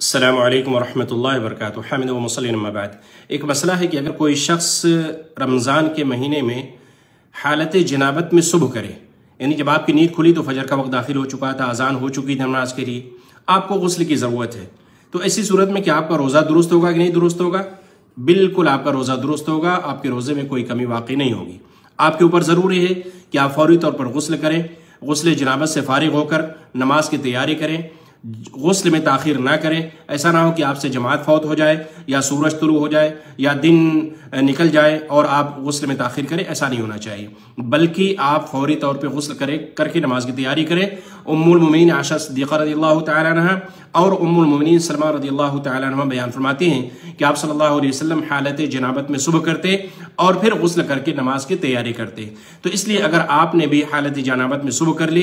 السلام علیکم ورحمۃ اللہ وبرکاتہ۔ حامد و مسلم بعد۔ ایک مسئلہ ہے کہ اگر کوئی شخص رمضان کے مہینے میں حالت جنابت میں صبح کرے یعنی جب آپ کی نیند کھلی تو فجر کا وقت داخل ہو چکا تھا، اذان ہو چکی تھی نماز کے لیے، آپ کو غسل کی ضرورت ہے۔ تو ایسی صورت میں کہ آپ کا روزہ درست ہوگا کہ نہیں درست ہوگا؟ بالکل آپ کا روزہ درست ہوگا، آپ کے روزے میں کوئی کمی واقع نہیں ہوگی۔ آپ کے اوپر ضروری ہے کہ آپ فوری طور پر غسل کریں، غسل جنابت سے فارغ ہو کر نماز کی تیاری کریں۔ غسل میں تاخیر نہ کریں۔ ایسا نہ ہو کہ آپ سے جماعت فوت ہو جائے یا سورج طلوع ہو جائے یا دن نکل جائے اور آپ غسل میں تاخیر کریں، ایسا نہیں ہونا چاہیے۔ بلکہ آپ فوری طور پہ غسل کریں، کر کے نماز کی تیاری کریں۔ ام المومنین عائشہ صدیقہ رضی اللہ تعالیٰ عنہ اور ام المومنین سلمہ رضی اللہ تعالیٰ عنہ بیان فرماتی ہیں کہ آپ صلی اللہ علیہ وسلم حالت جنابت میں صبح کرتے اور پھر غسل کر کے نماز کی تیاری کرتے۔ تو اس لیے اگر آپ نے بھی حالت جنابت میں صبح کر لی